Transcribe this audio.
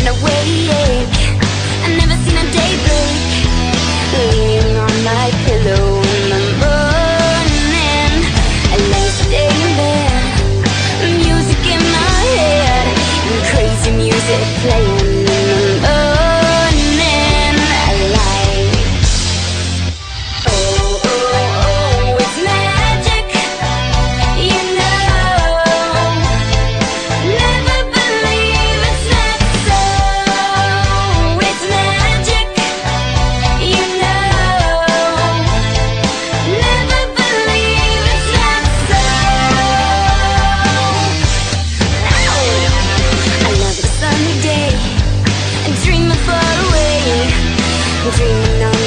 been awake i never seen a day break. Leaning on my pillow in the morning I lay stay in bed Music in my head. Crazy music playing. dream now